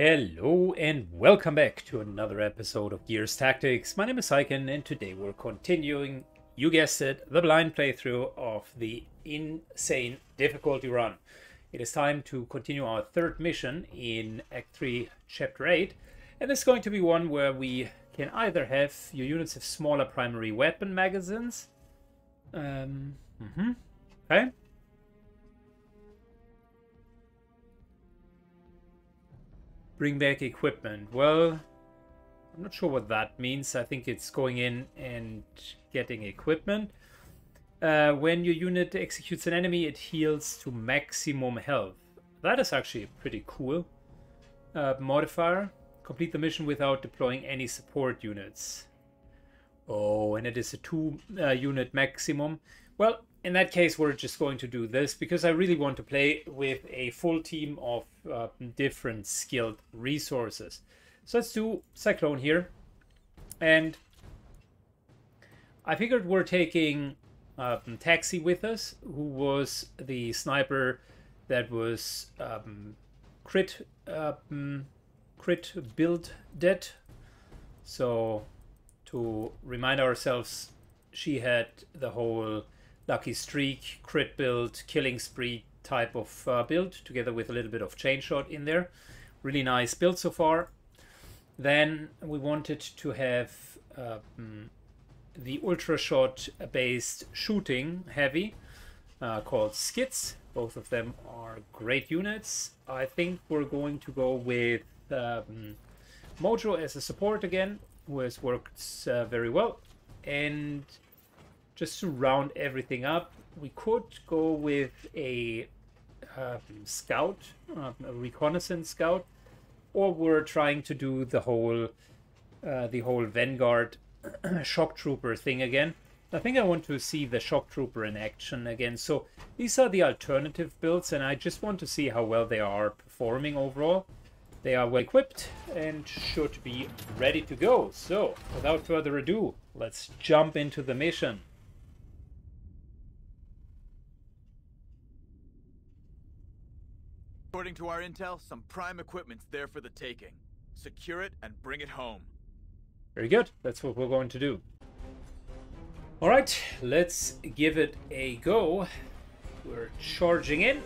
Hello and welcome back to another episode of Gears Tactics. My name is Syken and today we're continuing, you guessed it, the blind playthrough of the insane difficulty run. It is time to continue our third mission in Act 3, Chapter 8, and it's going to be one where we can either have your units have smaller primary weapon magazines. Um, mm -hmm. Okay. Bring back equipment. Well, I'm not sure what that means. I think it's going in and getting equipment. Uh, when your unit executes an enemy, it heals to maximum health. That is actually pretty cool. Uh, modifier. Complete the mission without deploying any support units. Oh, and it is a two uh, unit maximum. Well, in that case, we're just going to do this because I really want to play with a full team of uh, different skilled resources. So let's do Cyclone here. And I figured we're taking um, Taxi with us, who was the sniper that was um, crit um, crit build dead. So to remind ourselves, she had the whole lucky streak, crit build, killing spree type of uh, build, together with a little bit of chain shot in there. Really nice build so far. Then we wanted to have um, the ultra shot based shooting heavy uh, called Skits. Both of them are great units. I think we're going to go with um, Mojo as a support again, who has worked uh, very well. And just to round everything up, we could go with a um, scout, um, a reconnaissance scout, or we're trying to do the whole, uh, the whole Vanguard shock trooper thing again. I think I want to see the shock trooper in action again. So these are the alternative builds, and I just want to see how well they are performing overall. They are well equipped and should be ready to go. So without further ado, let's jump into the mission. According to our intel, some prime equipment's there for the taking. Secure it and bring it home. Very good. That's what we're going to do. All right, let's give it a go. We're charging in.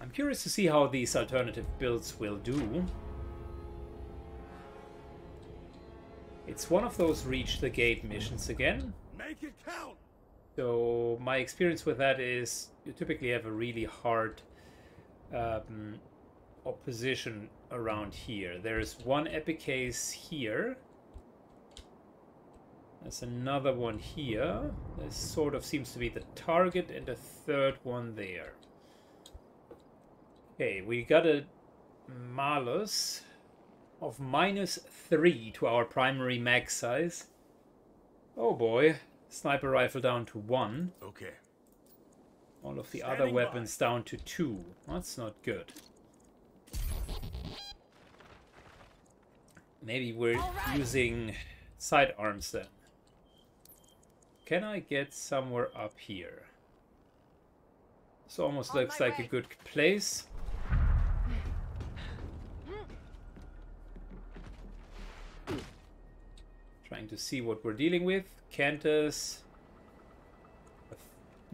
I'm curious to see how these alternative builds will do. It's one of those reach the gate missions again. Make it count. So my experience with that is you typically have a really hard um, opposition around here. There's one epicase here. There's another one here. This sort of seems to be the target and a third one there. Okay, we got a malus of minus 3 to our primary mag size. Oh boy, sniper rifle down to 1. Okay. All of the Standing other weapons by. down to 2. That's not good. Maybe we're right. using sidearms then. Can I get somewhere up here? This almost On looks like way. a good place. Trying to see what we're dealing with. Cantus.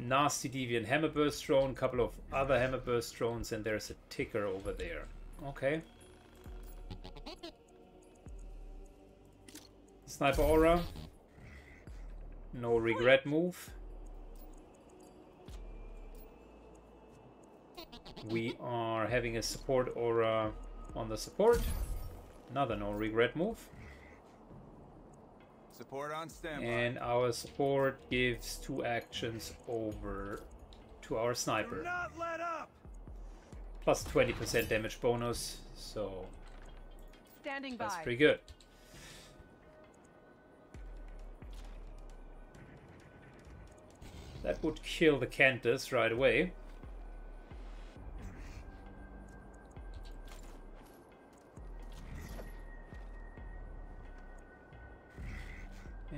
Nasty deviant hammerburst drone. couple of other hammerburst drones. And there's a ticker over there. Okay. Sniper aura. No regret move. We are having a support aura on the support. Another no regret move. Support on standby. And our support gives two actions over to our sniper. Plus 20% damage bonus, so Standing that's by. pretty good. That would kill the Cantus right away.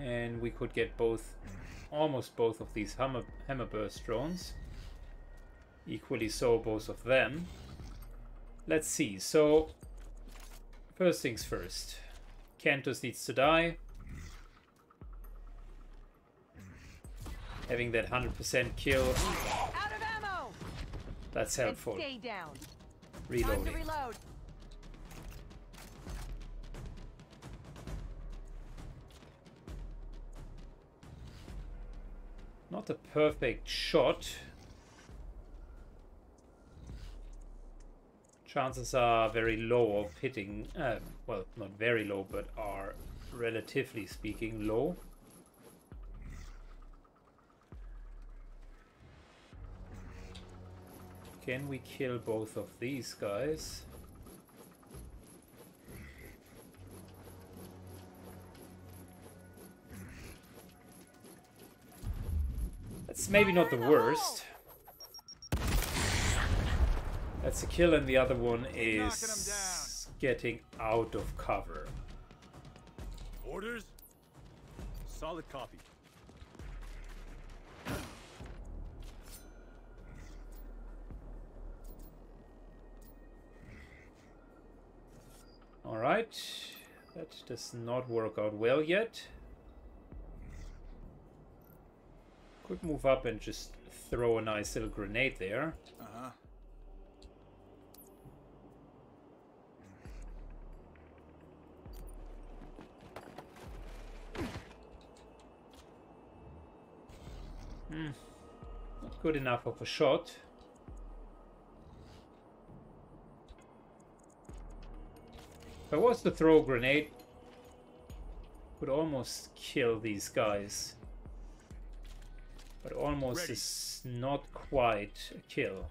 And we could get both, almost both of these hammer, hammerburst drones. Equally so, both of them. let's see. So, first things first. Cantus needs to die. Having that 100% kill, Out of ammo. that's helpful. stay down. Time to Reloading. reload. Not a perfect shot. Chances are very low of hitting, uh, well, not very low, but are relatively speaking low. Can we kill both of these guys? That's maybe not the Fire in the hole! worst. That's a kill, and the other one is getting out of cover. Orders? Solid copy. Alright, that does not work out well yet. Quick move up and just throw a nice little grenade there. Uh-huh. Not good enough of a shot. If I was to throw a grenade, would almost kill these guys. But almost Ready. is not quite a kill.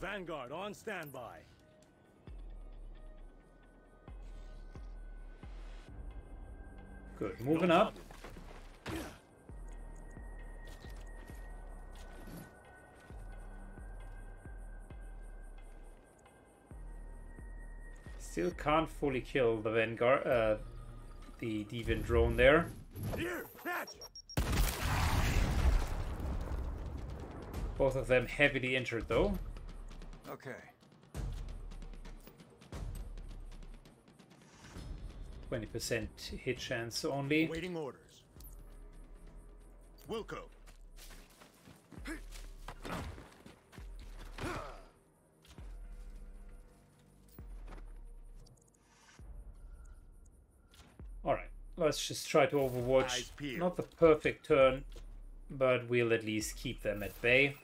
Vanguard on standby. Good. No Moving up. problem. Still can't fully kill the Vanguard, uh, the Deviant drone there. Here! Both of them heavily injured though. Okay. Twenty percent hit chance only. Waiting orders. Wilco. Let's just try to overwatch. Not the perfect turn, but we'll at least keep them at bay.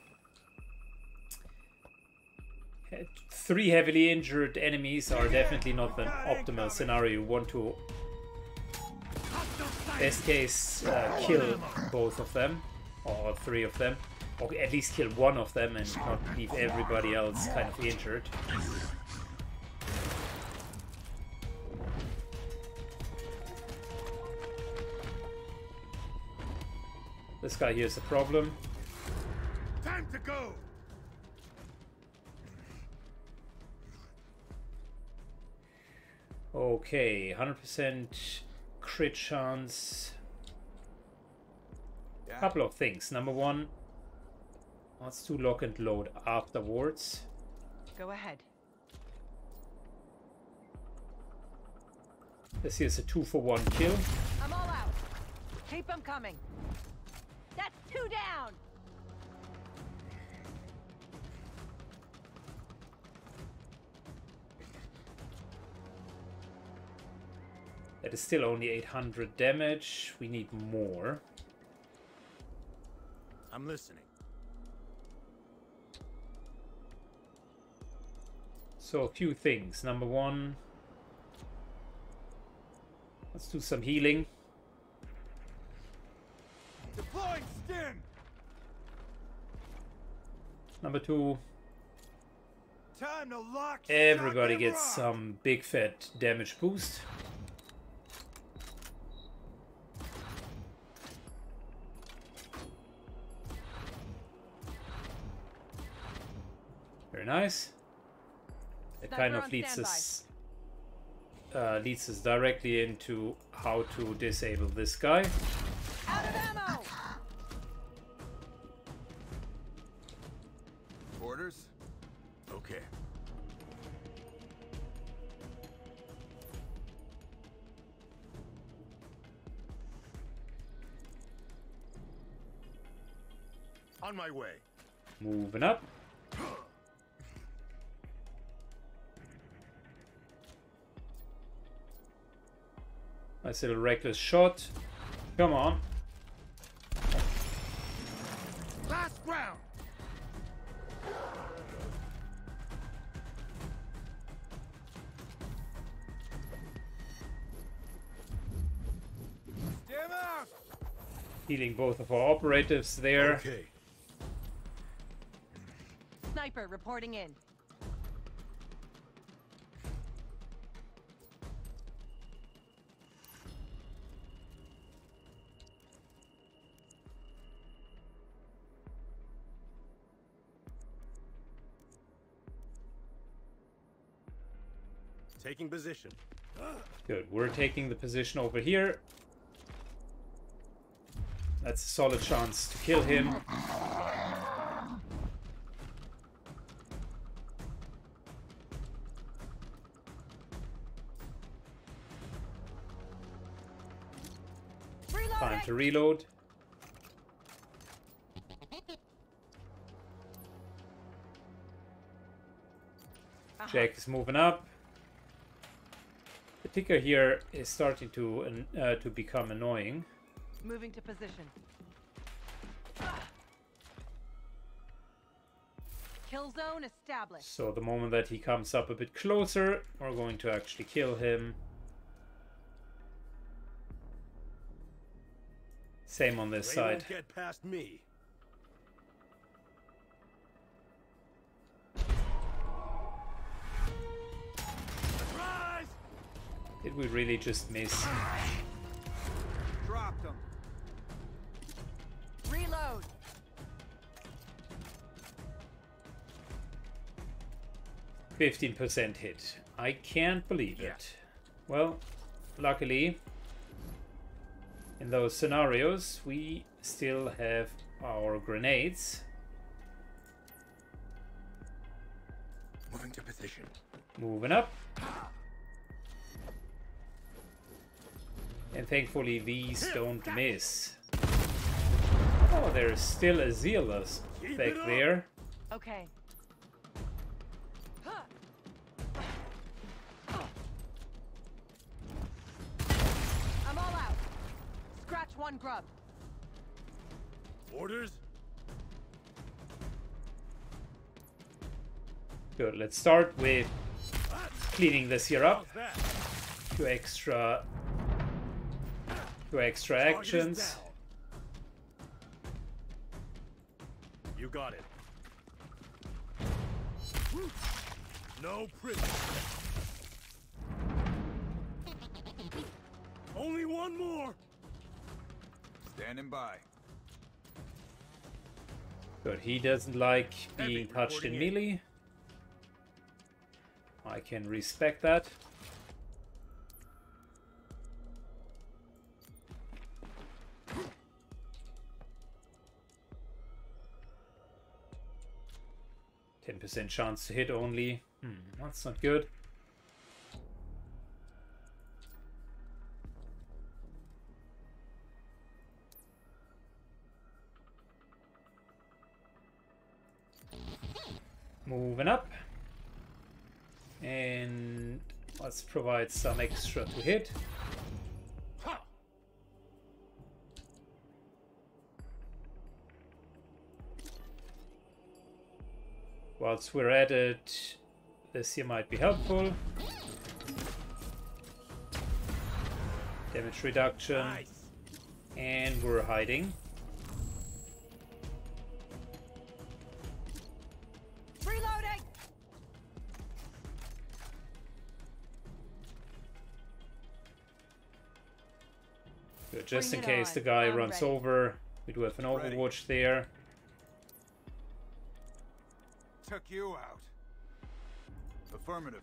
Three heavily injured enemies are definitely not the optimal scenario. You want to, best case, uh, kill both of them, or three of them, or at least kill one of them and not leave everybody else kind of injured. This guy here is a problem. Time to go! Okay, 100% crit chance. Yeah. Couple of things. Number one, let's do lock and load afterwards. Go ahead. This here's a two for one kill. I'm all out. Keep them coming. That's two down. That is still only 800 damage. We need more. I'm listening. So a few things. Number one, let's do some healing. Number two, Time to lock, everybody gets rock. some big fat damage boost. Very nice. It kind of leads standby. us uh, leads us directly into how to disable this guy. My way. Moving up. Nice little reckless shot. Come on. Last round. Stand. Healing both of our operatives there. Okay. Sniper reporting in. Taking position. Good. We're taking the position over here. That's a solid chance to kill him. To reload. Uh-huh. Jack is moving up. The ticker here is starting to uh, to become annoying. Moving to position. Kill zone established. So the moment that he comes up a bit closer, we're going to actually kill him. Same on this They side. get past me. Surprise! Did we really just miss? Dropped them. Reload. Fifteen percent hit. I can't believe it. Well, luckily, in those scenarios, we still have our grenades. Moving to position. Moving up. And thankfully these don't miss. Oh, there's still a Zealous back there. Okay. One grub. Orders? Good, let's start with cleaning this here up. How's? Two extra two extra actions. You got it. No prison. Only one more. Standing by. Good, he doesn't like being touched in. melee. I can respect that. Ten percent chance to hit only. Hmm, that's not good. Moving up. And let's provide some extra to hit. Whilst we're at it, this here might be helpful. Damage reduction. Nice. And we're hiding. Just Bring in case on. the guy I'm runs ready. over. We do have an Ready. overwatch there. Took you out. Affirmative.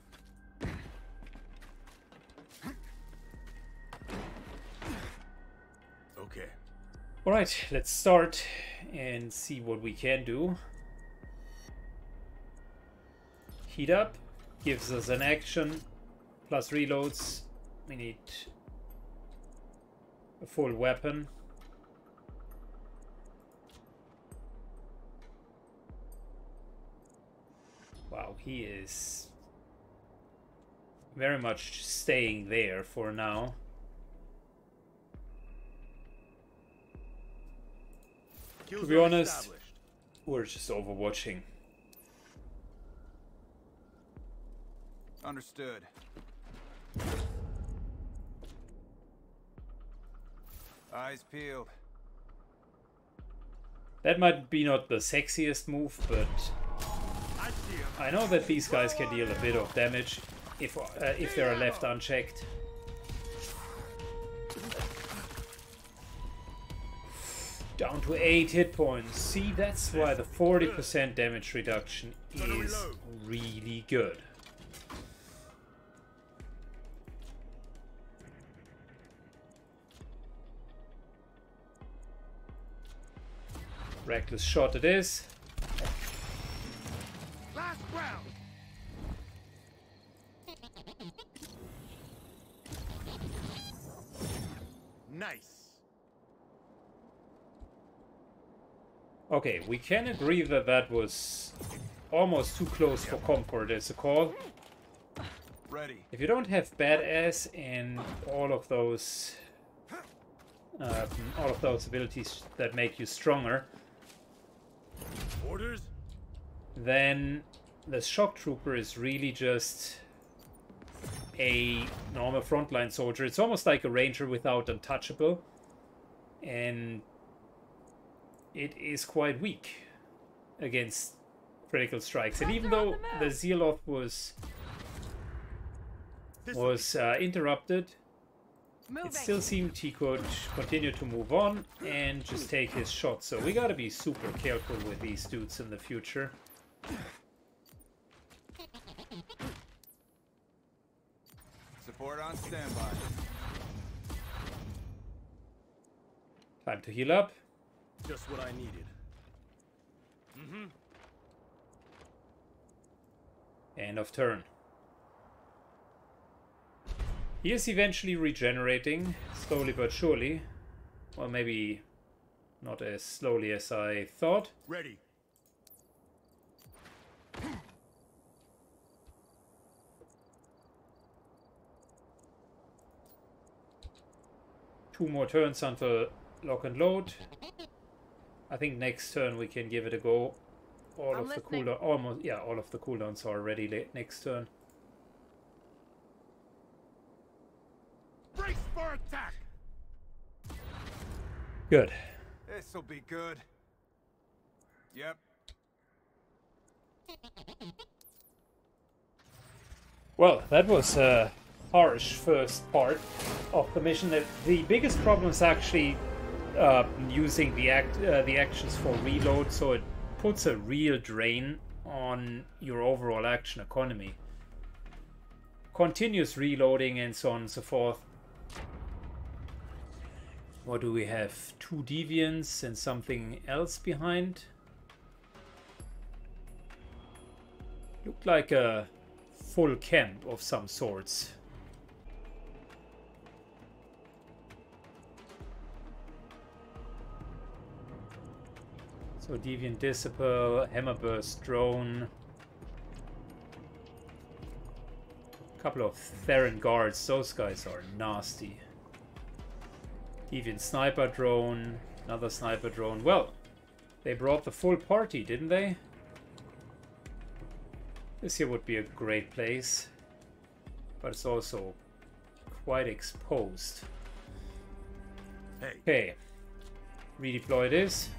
Okay. Alright, let's start and see what we can do. Heat up gives us an action plus reloads. We need a full weapon. Wow, he is very much staying there for now. Kills to be honest, we're just overwatching. Understood. Eyes peeled. That might be not the sexiest move, but I know that these guys can deal a bit of damage if uh, if they are left unchecked. Down to 8 hit points. See, that's why the 40% damage reduction is really good. Reckless shot it is. Last round. Nice. Okay, we can agree that that was almost too close for comfort as a call. Ready. If you don't have badass and all of those, uh, all of those abilities that make you stronger, Orders? then the shock trooper is really just a normal frontline soldier. It's almost like a ranger without untouchable, and it is quite weak against critical strikes. And even though the Zealoth was was uh, interrupted, Moving. it still seemed he could continue to move on and just take his shot. So we gotta be super careful with these dudes in the future. Support on standby. Time to heal up. just what I needed. Mm-hmm. End of turn. He is eventually regenerating, slowly but surely. Well, maybe not as slowly as I thought. Ready. Two more turns until lock and load. I think next turn we can give it a go. All I'm of the listening. cooldown, almost, yeah, all of the cooldowns are ready late next turn. Good. This'll be good. Yep. Well, that was a harsh first part of the mission. The, the biggest problem is actually uh, using the act uh, the actions for reload, so it puts a real drain on your overall action economy. Continuous reloading and so on and so forth. What do we have? Two deviants and something else behind. Looked like a full camp of some sorts. So Deviant Disciple, Hammerburst Drone. couple of Theron guards, those guys are nasty. Deviant Sniper Drone, another Sniper Drone. Well, they brought the full party, didn't they? This here would be a great place, but it's also quite exposed. Hey, Okay, redeploy this.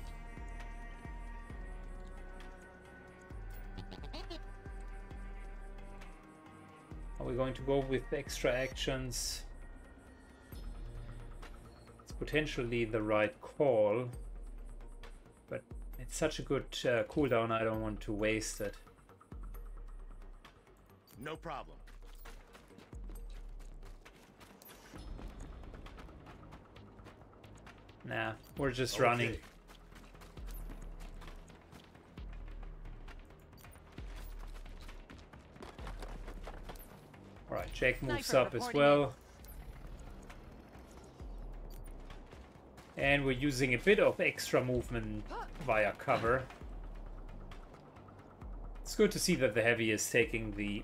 Are we going to go with extra actions? It's potentially the right call, but it's such a good uh, cooldown, I don't want to waste it. no problem. Nah, we're just running. Alright, Jake moves Sniper up as reporting well. And we're using a bit of extra movement via cover. It's good to see that the heavy is taking the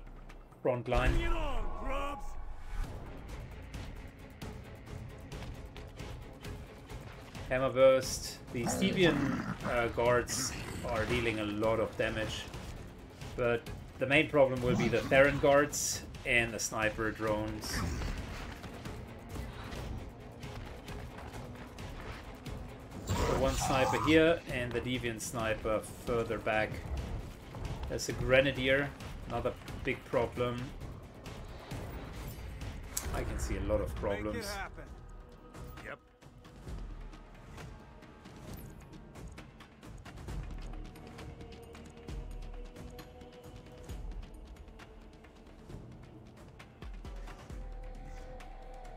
front line. Bring it on! Hammer burst. These Deviant uh, guards are dealing a lot of damage, but the main problem will be the Theron guards and the sniper drones. One sniper here and the Deviant sniper further back. There's a Grenadier, another big problem. I can see a lot of problems. Yep.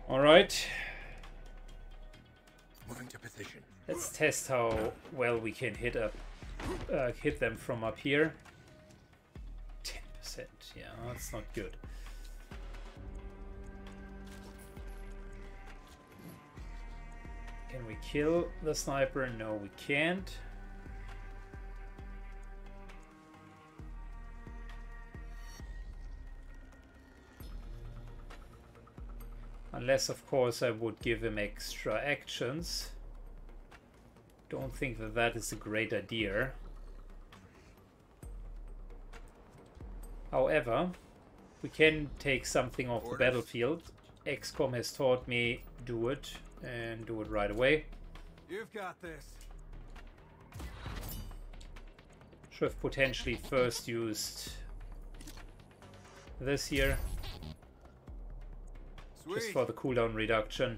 Alright, Moving let's test how well we can hit up uh, hit them from up here. 10%, yeah, that's not good. Can we kill the sniper? No, we can't. Unless, of course, I would give him extra actions. Don't think that that is a great idea. However, we can take something off the battlefield. XCOM has taught me do it and do it right away. You've got this. Should have potentially first used this here Sweet. just for the cooldown reduction.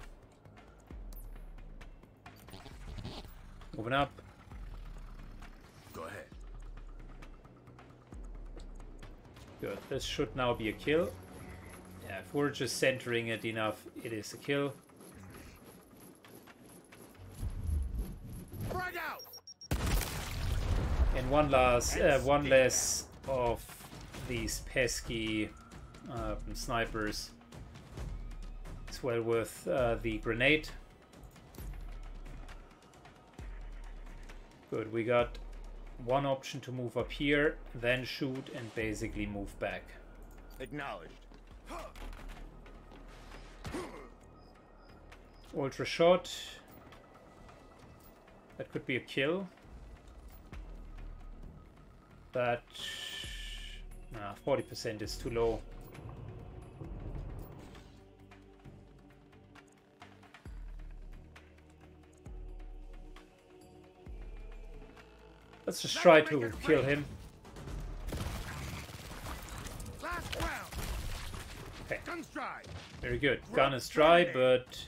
Moving up. Go ahead. Good. This should now be a kill. Yeah, if we're just centering it enough, it is a kill. Frag out! And one last, uh, one less of these pesky uh, snipers. It's well worth uh, the grenade. Good, we got one option to move up here, then shoot and basically move back. Acknowledged. Ultra shot. That could be a kill. But nah, 40% is too low. Let's just try to kill him. Okay. Very good. Gun is dry, but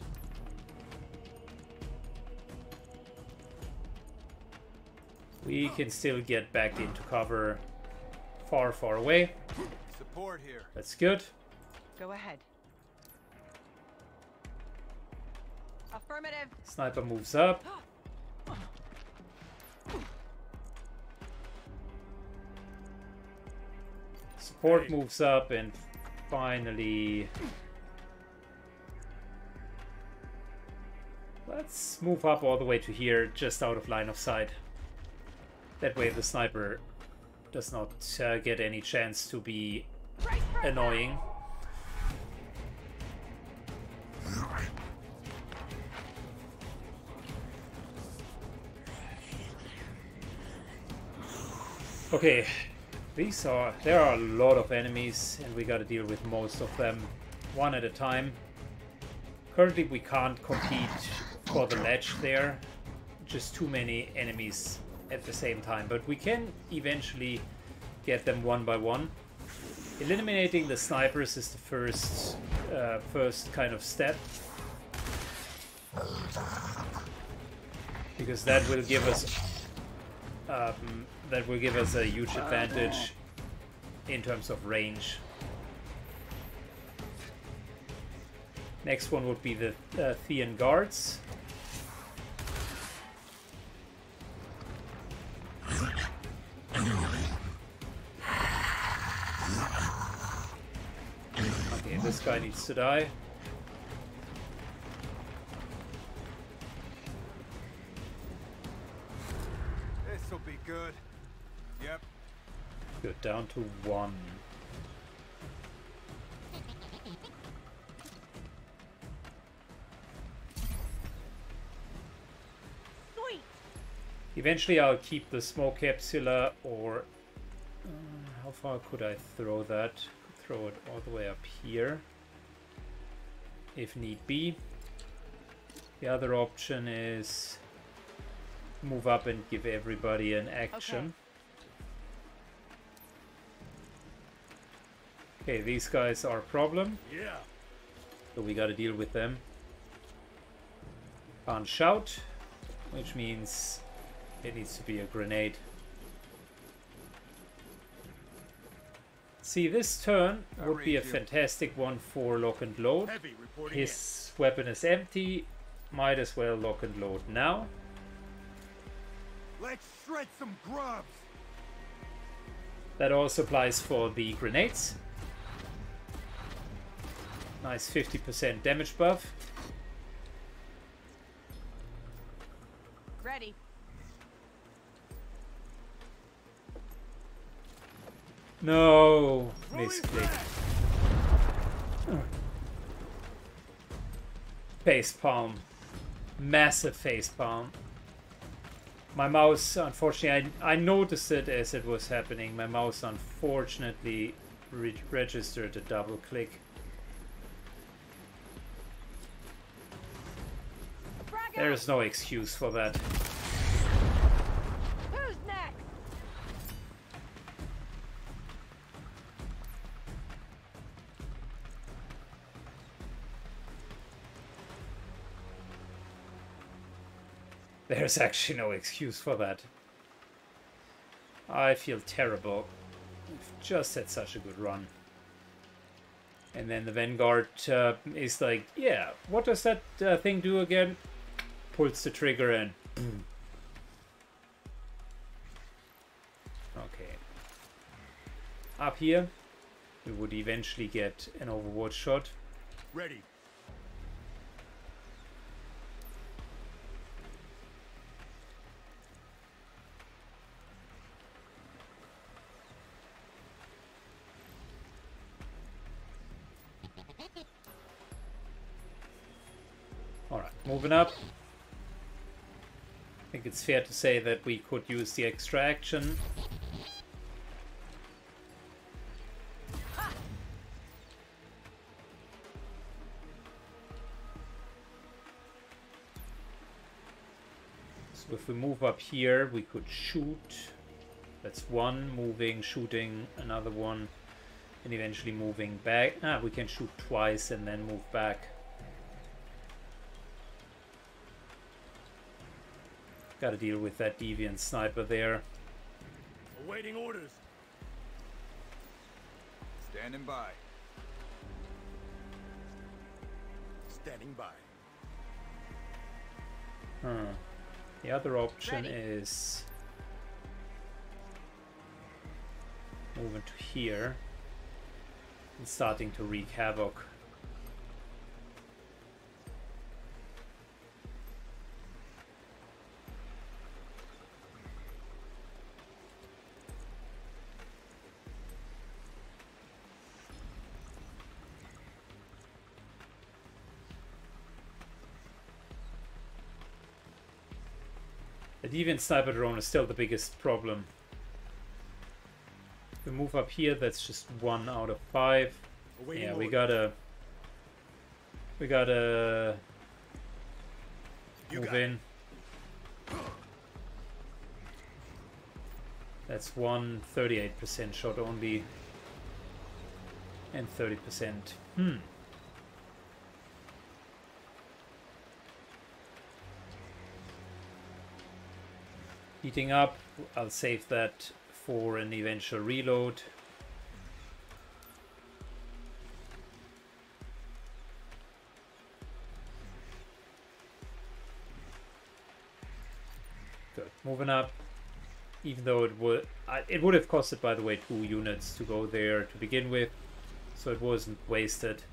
we can still get back into cover far, far away. Support here. That's good. Go ahead. Affirmative. Sniper moves up. Hey. moves up and finally let's move up all the way to here just out of line of sight. That way the sniper does not uh, get any chance to be annoying. Okay, these are there are a lot of enemies, and we got to deal with most of them one at a time. Currently, we can't compete for the ledge there, just too many enemies at the same time. But we can eventually get them one by one. Eliminating the snipers is the first uh, first kind of step. Because that will give us um, that will give us a huge advantage in terms of range. Next one would be the uh, Theron guards. Okay, this guy needs to die. Down to one. Sweet. Eventually I'll keep the small capsula or... Uh, how far could I throw that? Throw it all the way up here. If need be. The other option is move up and give everybody an action. Okay, these guys are a problem, Yeah. so we gotta deal with them. Can't shout, which means it needs to be a grenade. See, this turn would be a fantastic one for lock and load. His weapon is empty, might as well lock and load now. Let's shred some grubs. That also applies for the grenades. Nice 50% damage buff. Ready. No! Throwing Misclick. flash. Face palm. Massive face palm. My mouse, unfortunately, I, I noticed it as it was happening. My mouse, unfortunately, re registered a double click. Out. There's no excuse for that. Who's next? There's actually no excuse for that. I feel terrible. We've just had such a good run. And then the Vanguard uh, is like, yeah, what does that uh, thing do again? Pulls the trigger and boom. Hmm. Okay. Up here, we would eventually get an overwatch shot. Ready. Alright, moving up. I think it's fair to say that we could use the extraction. So if we move up here, we could shoot. That's one moving, shooting, another one, and eventually moving back. Ah, we can shoot twice and then move back. Gotta deal with that deviant sniper there. Awaiting orders. Standing by. Standing by. Huh. The other option Ready. is moving to here and starting to wreak havoc. Deviant sniper drone is still the biggest problem. We move up here, that's just one out of five. Yeah, we gotta we gotta You move got in. That's one 38% shot only. And 30%. Hmm. Heating up. I'll save that for an eventual reload. Good. Moving up. Even though it would, it would have costed, by the way, two units to go there to begin with, so it wasn't wasted.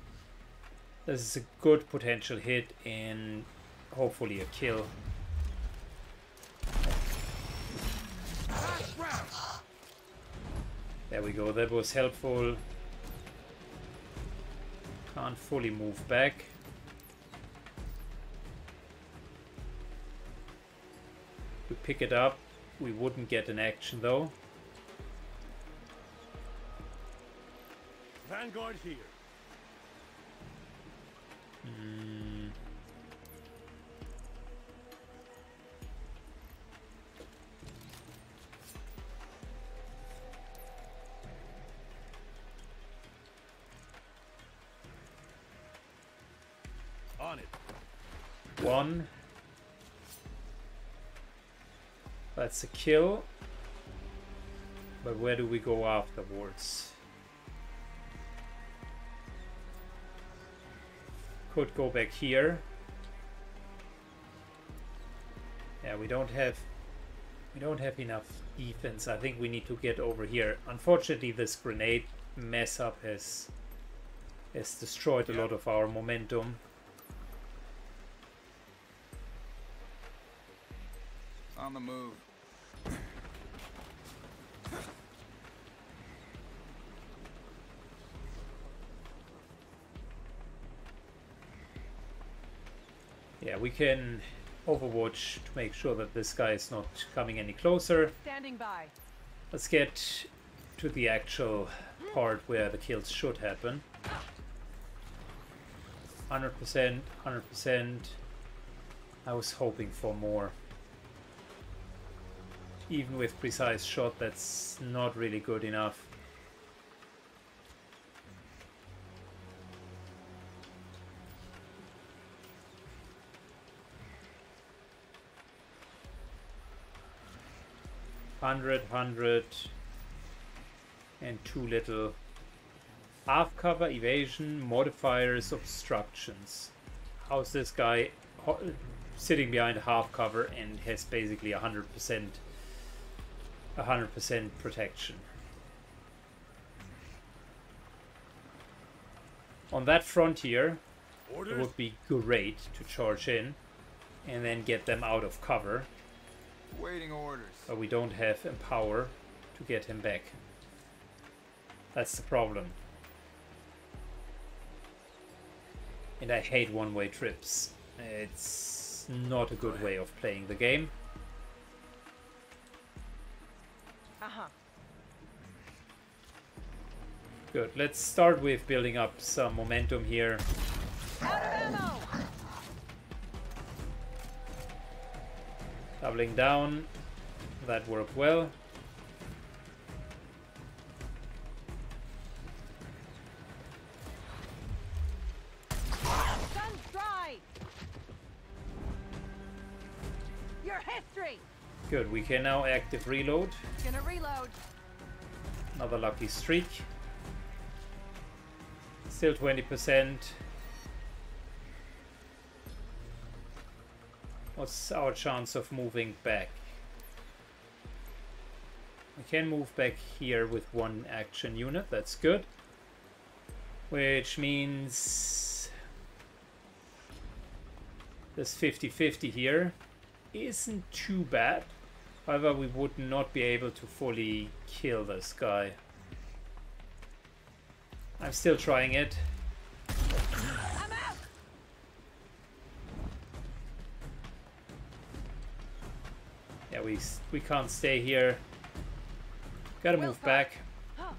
This is a good potential hit and hopefully a kill. Last round. There we go, that was helpful. Can't fully move back. We pick it up. We wouldn't get an action though. Vanguard here. That's a kill. But where do we go afterwards? Could go back here. Yeah, we don't have we don't have enough defense. I think we need to get over here. Unfortunately, this grenade mess up has has destroyed a lot of our momentum. On the move. We can overwatch to make sure that this guy is not coming any closer. Standing by. Let's get to the actual part where the kills should happen. 100%, 100%. I was hoping for more. Even with precise shot, that's not really good enough. Hundred, hundred, and too little. Half cover, evasion, modifiers, obstructions. How's this guy sitting behind half cover and has basically a hundred percent, a hundred percent protection? On that frontier, it would be great to charge in and then get them out of cover, Waiting orders. but we don't have empower to get him back. That's the problem. And I hate one-way trips. It's not a good way of playing the game. Uh huh. Good. Let's start with building up some momentum here. Doubling down. That worked well. Guns dry. Your history. Good. We can now active reload. Gonna reload. Another lucky streak. Still 20%. What's our chance of moving back? We can move back here with one action unit, that's good. Which means this 50-50 here isn't too bad. However, we would not be able to fully kill this guy. I'm still trying it. We we can't stay here. Gotta move stop. back. Huh.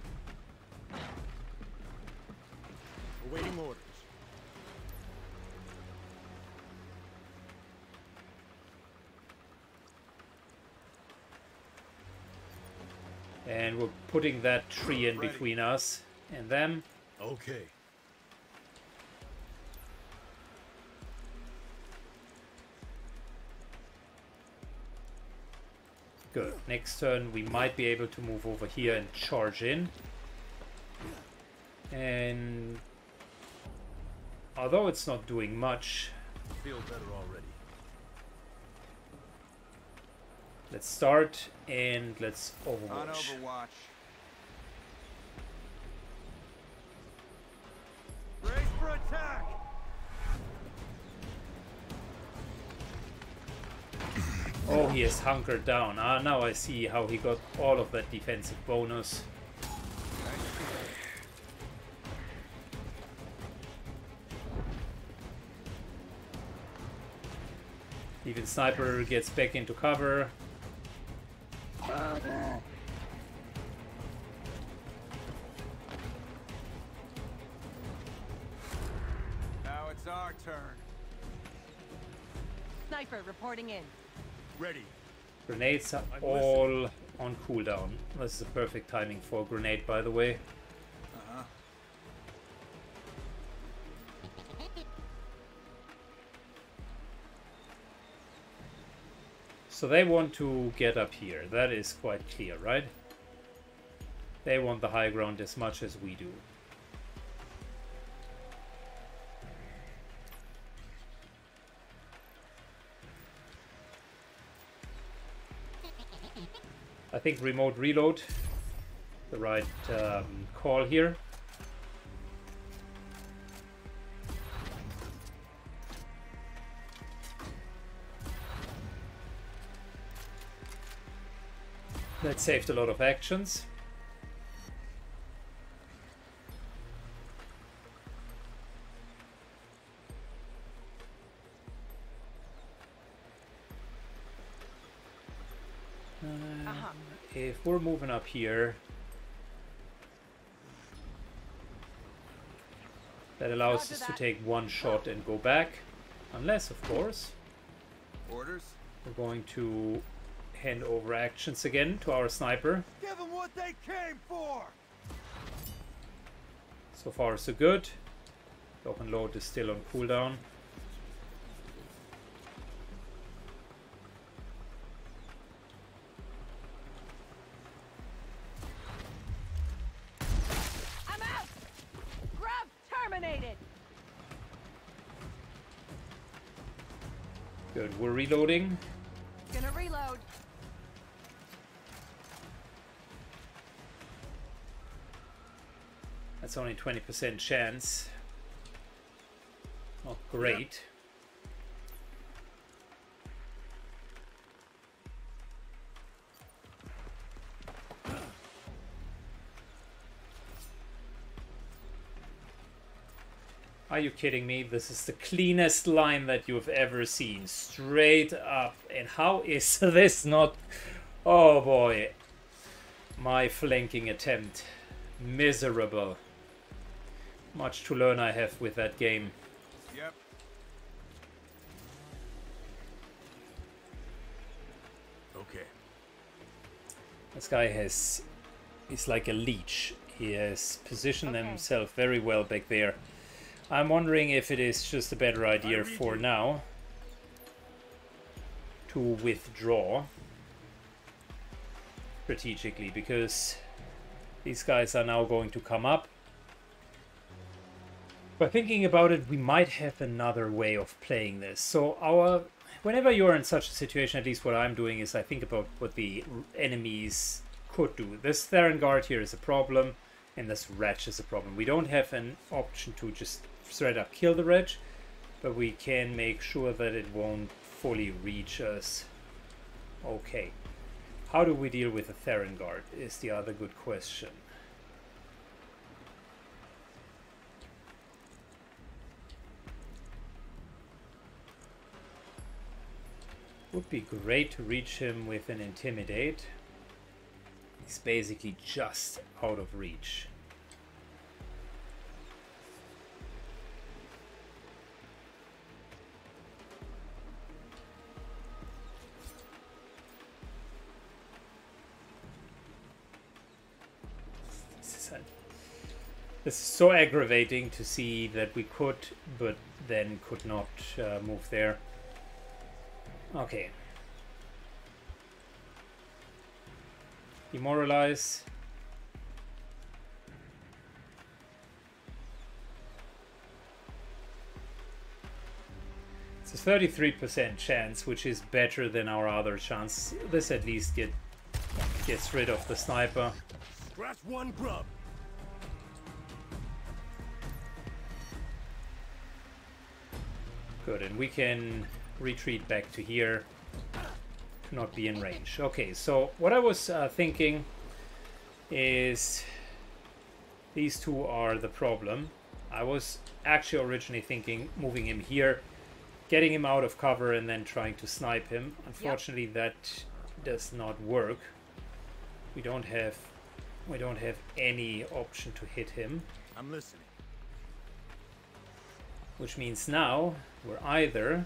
Awaiting orders. And we're putting that tree in between us and them. Okay. Good. Next turn we might be able to move over here and charge in. And although it's not doing much, Feel better already. let's start and let's overwatch. he is hunkered down. Ah, now I see how he got all of that defensive bonus. Even Sniper gets back into cover. Now it's our turn. Sniper reporting in. Ready. Grenades are I'm all on cooldown. This is a perfect timing for a grenade, by the way. Uh-huh. So they want to get up here. That is quite clear, right? They want the high ground as much as we do. I think remote reload, the right um, call here. That saved a lot of actions. Uh-huh. If we're moving up here, that allows us to take one shot and go back. Unless, of course, Orders? we're going to hand over actions again to our sniper. Give them what they came for! So far, so good. Lock and load is still on cooldown. Reloading. Gonna reload. That's only 20% chance. Not great. Are you kidding me? This is the cleanest line that you've ever seen. Straight up. And how is this not... Oh boy. My flanking attempt. Miserable. Much to learn I have with that game. Yep. Okay. This guy has... He's like a leech. He has positioned Okay. himself very well back there. I'm wondering if it is just a better idea for now to withdraw strategically because these guys are now going to come up. But thinking about it, we might have another way of playing this. So our whenever you're in such a situation, at least what I'm doing is I think about what the enemies could do. This Theron guard here is a problem, and this wretch is a problem. We don't have an option to just straight up kill the wretch, but we can make sure that it won't fully reach us. Okay. How do we deal with the Theron guard is the other good question. Would be great to reach him with an intimidate. He's basically just out of reach. This is so aggravating to see that we could, but then could not uh, move there. Okay. Demoralize. It's a 33% chance, which is better than our other chance. This at least get gets rid of the sniper. One grub. Good, and we can retreat back to here to not be in range. Okay, so what I was uh, thinking is these two are the problem. I was actually originally thinking moving him here, getting him out of cover and then trying to snipe him. Unfortunately, that does not work. We don't have we don't have any option to hit him, I'm listening. which means now we're either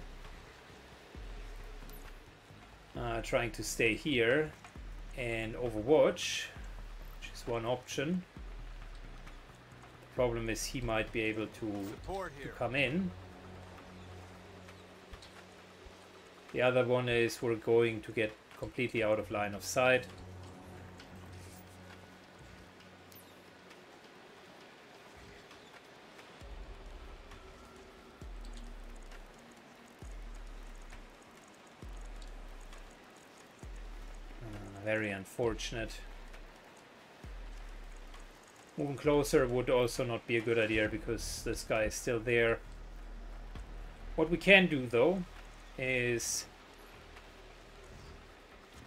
uh, trying to stay here and overwatch, which is one option. The problem is he might be able to to come in. The other one is we're going to get completely out of line of sight. Very unfortunate. Moving closer would also not be a good idea because this guy is still there. What we can do though is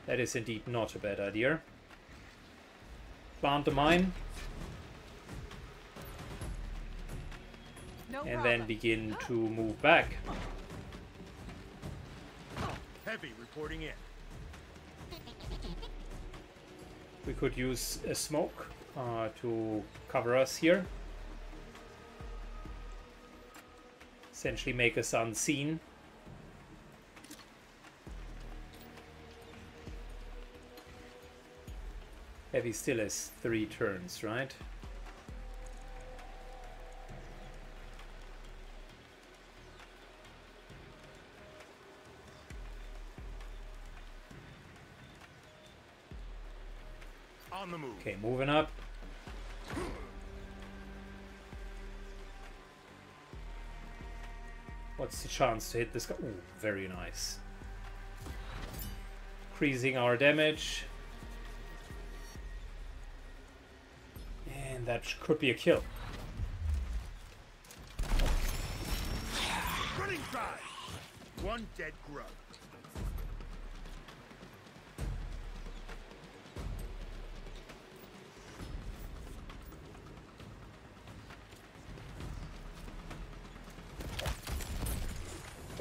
that is indeed not a bad idea. Plant the mine No and then begin to move back. Heavy reporting in. We could use a smoke uh, to cover us here. Essentially make us unseen. Heavy still has three turns, right? Okay, moving up. What's the chance to hit this guy? Ooh, very nice. Increasing our damage. And that could be a kill. Running drive. One dead grub.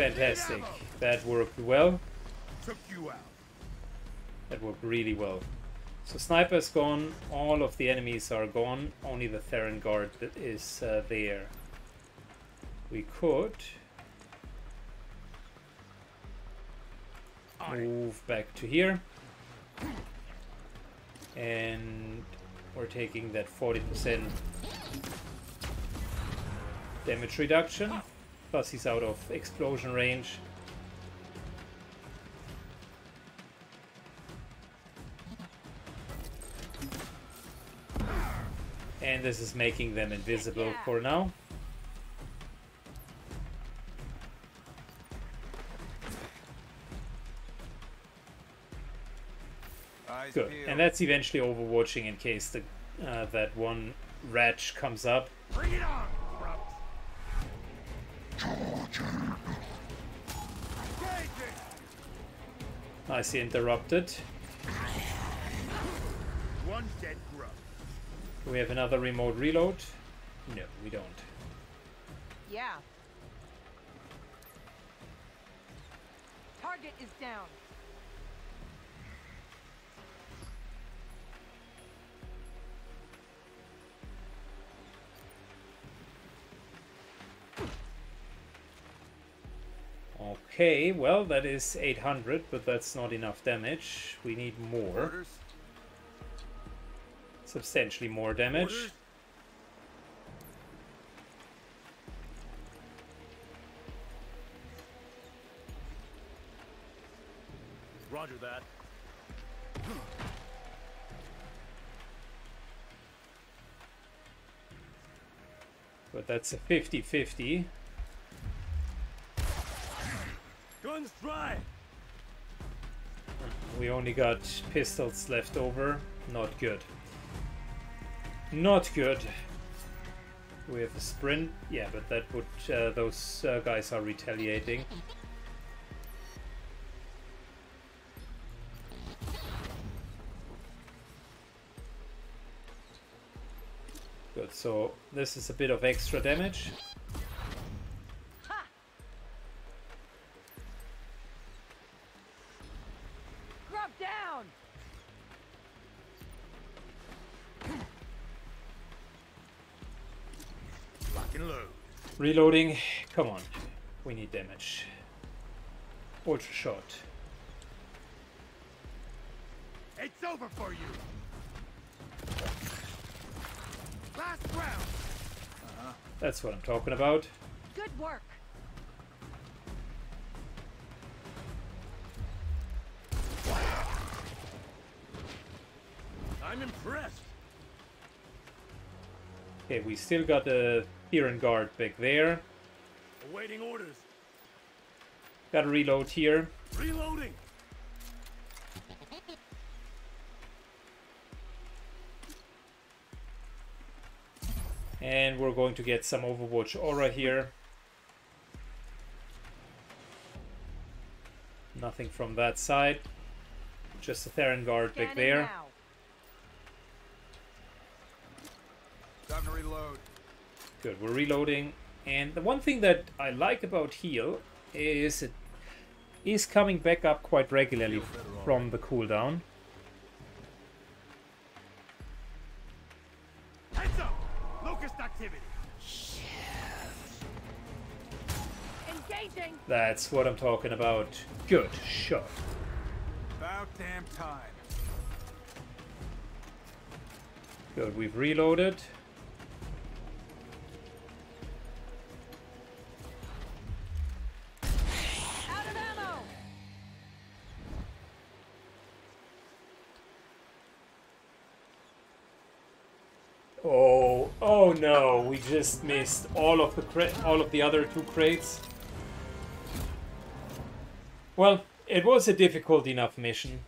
Fantastic. That worked well. That worked really well. So sniper's gone, all of the enemies are gone, only the Theron guard that is uh, there. We could move back to here. And we're taking that 40% damage reduction. Plus he's out of explosion range. And this is making them invisible Yeah. for now. Good. And that's eventually overwatching in case the uh, that one wretch comes up. Bring it on, Nicely interrupted. One dead grub. Do we have another remote reload? No, we don't. Yeah. Target is down. Okay, well that is 800, but that's not enough damage. We need more. Orders? Substantially more damage. Orders? Roger that. But that's a 50-50. Dry. We only got pistols left over. Not good. Not good. We have a sprint. Yeah, but that would... Uh, those uh, guys are retaliating. Good, so this is a bit of extra damage. and load. Reloading. Come on. We need damage. Ultra shot. It's over for you. Last round. That's what I'm talking about. Good work. I'm impressed. Okay, we still got the Theron Guard back there. Awaiting orders. Gotta reload here. Reloading. And we're going to get some Overwatch aura here. Nothing from that side. Just a Theron Guard back there. now. Time to reload. Good, we're reloading. And the one thing that I like about heal is it is coming back up quite regularly from the cooldown. Heads up. Locust activity. Engaging. That's what I'm talking about. Good shot. About damn time. Good, we've reloaded. We just missed all of the all of the other two crates. Well, it was a difficult enough mission.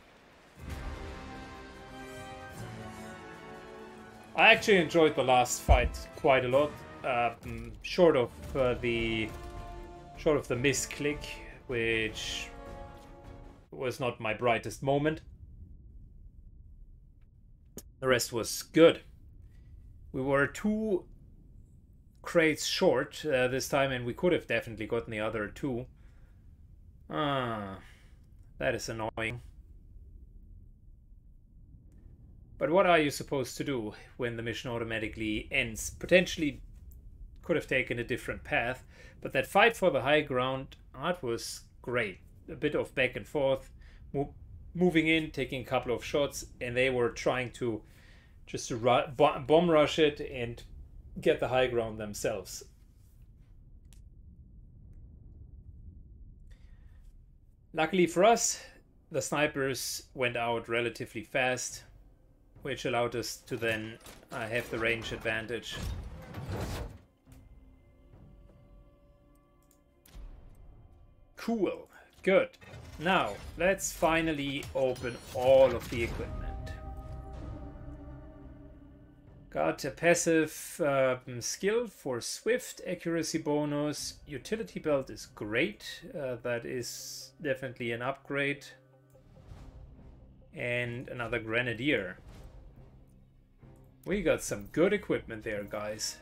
I actually enjoyed the last fight quite a lot, um, short of uh, the short of the misclick, which was not my brightest moment. The rest was good. We were two crates short uh, this time, and we could have definitely gotten the other two. Ah, that is annoying. But what are you supposed to do when the mission automatically ends? Potentially could have taken a different path, but that fight for the high ground, that was great. A bit of back and forth, mo- moving in, taking a couple of shots, and they were trying to just bomb rush it and get the high ground themselves. Luckily for us, the snipers went out relatively fast, which allowed us to then uh, have the range advantage. Cool, good. Now, let's finally open all of the equipment. Got a passive um, skill for swift accuracy bonus. Utility belt is great. Uh, that is definitely an upgrade. And another grenadier. We got some good equipment there, guys.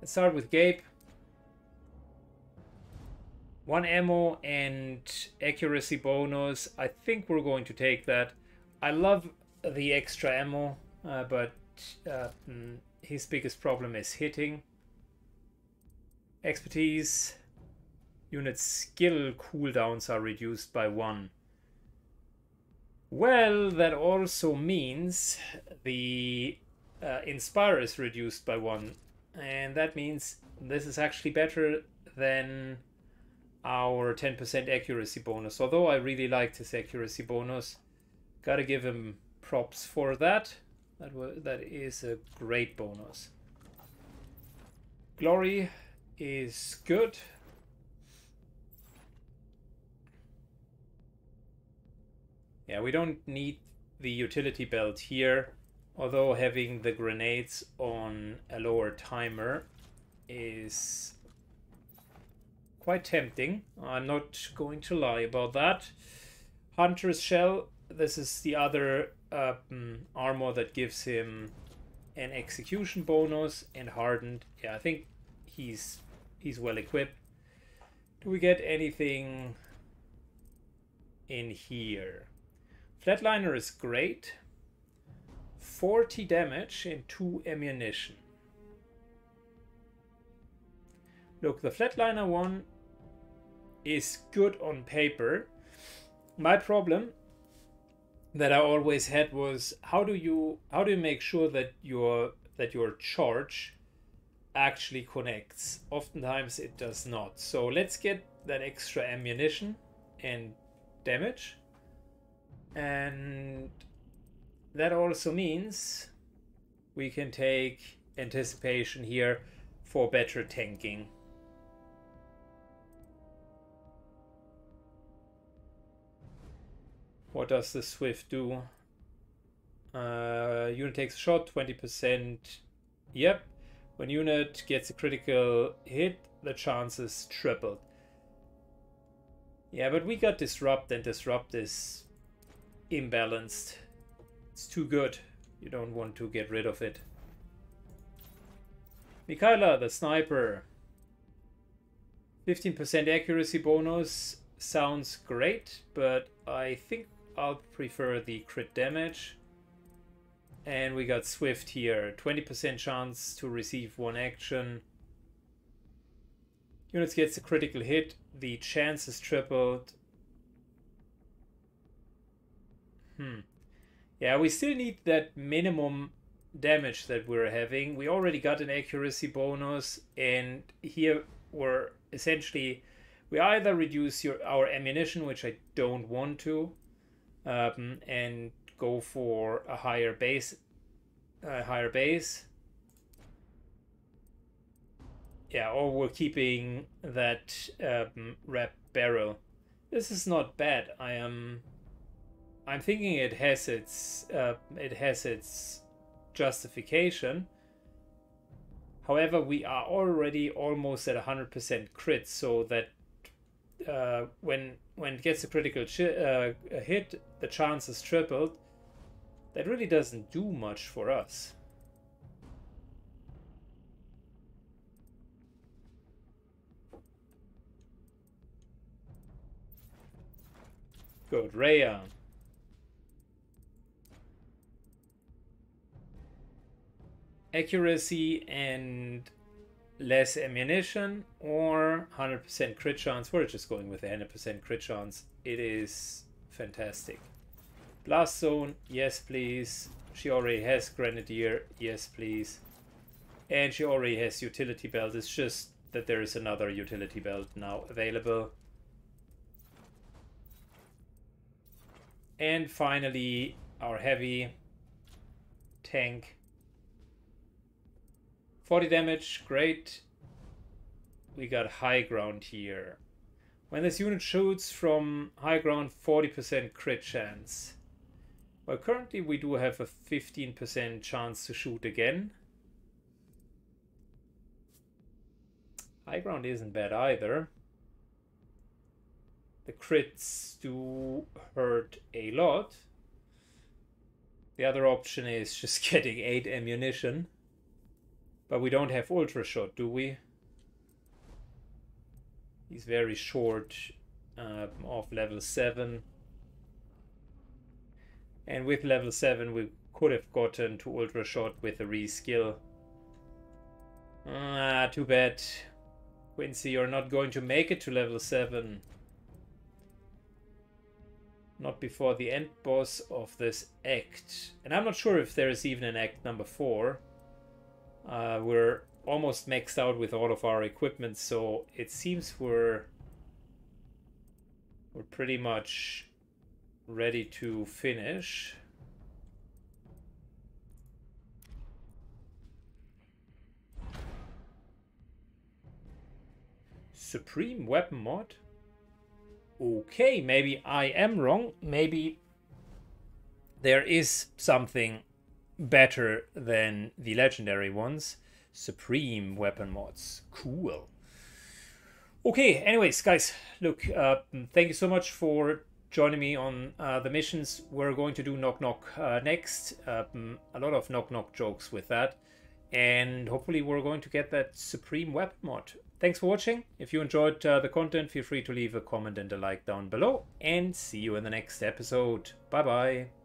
Let's start with Gabe. One ammo and accuracy bonus. I think we're going to take that. I love the extra ammo, uh, but uh, mm, his biggest problem is hitting. Expertise. Unit skill cooldowns are reduced by one. Well, that also means the uh, Inspire is reduced by one. And that means this is actually better than our 10% accuracy bonus. Although I really liked his accuracy bonus. Gotta give him props for that. That was that is a great bonus. Glory is good. Yeah, we don't need the utility belt here, although having the grenades on a lower timer is quite tempting. I'm not going to lie about that. Hunter's Shell, this is the other mm, armor that gives him an execution bonus and hardened. Yeah, I think he's he's well equipped. Do we get anything in here? Flatliner is great. 40 damage and 2 ammunition. Look, the Flatliner one is good on paper. My problem that I always had was how do you how do you make sure that your that your charge actually connects? Oftentimes it does not. So let's get that extra ammunition and damage. And that also means we can take anticipation here for better tanking. What does the Swift do? Uh, unit takes a shot, 20%. Yep. When unit gets a critical hit, the chances tripled. Yeah, but we got Disrupt, and Disrupt is imbalanced. It's too good. You don't want to get rid of it. Mikayla, the sniper. 15% accuracy bonus sounds great, but I think I'll prefer the crit damage. And we got Swift here. 20% chance to receive one action. Units gets a critical hit. The chance is tripled. Hmm. Yeah, we still need that minimum damage that we're having. We already got an accuracy bonus, and here we're essentially we either reduce your our ammunition, which I don't want to, um, and go for a higher base, a higher base. Yeah, or we're keeping that um, wrap barrel. This is not bad. I am. I'm thinking it has its uh, it has its justification. However, we are already almost at 100% crit, so that uh, when when it gets a critical uh, hit, the chance is tripled. That really doesn't do much for us. Good, Rhea. Accuracy and less ammunition or 100% crit chance. We're just going with 100% crit chance. It is fantastic. Blast zone, yes please. She already has Grenadier, yes please. And she already has utility belt. It's just that there is another utility belt now available. And finally, our heavy tank 40 damage, great. We got high ground here. When this unit shoots from high ground, 40% crit chance. Well, currently we do have a 15% chance to shoot again. High ground isn't bad either. The crits do hurt a lot. The other option is just getting 8 ammunition. But we don't have Ultra Shot, do we? He's very short uh, of level 7. And with level 7 we could have gotten to Ultra Shot with a reskill. Ah, too bad. Quincy, you're not going to make it to level 7. Not before the end boss of this act. And I'm not sure if there is even an act number 4. Uh, we're almost maxed out with all of our equipment, so it seems we're we're pretty much ready to finish. Supreme weapon mod? Okay, maybe I am wrong. Maybe there is something better than the legendary ones. Supreme weapon mods. Cool. Okay, anyways, guys, look, uh, thank you so much for joining me on uh, the missions. We're going to do Knock Knock uh, next. Um, a lot of Knock Knock jokes with that. And hopefully we're going to get that Supreme Weapon mod. Thanks for watching. If you enjoyed uh, the content, feel free to leave a comment and a like down below. And see you in the next episode. Bye-bye.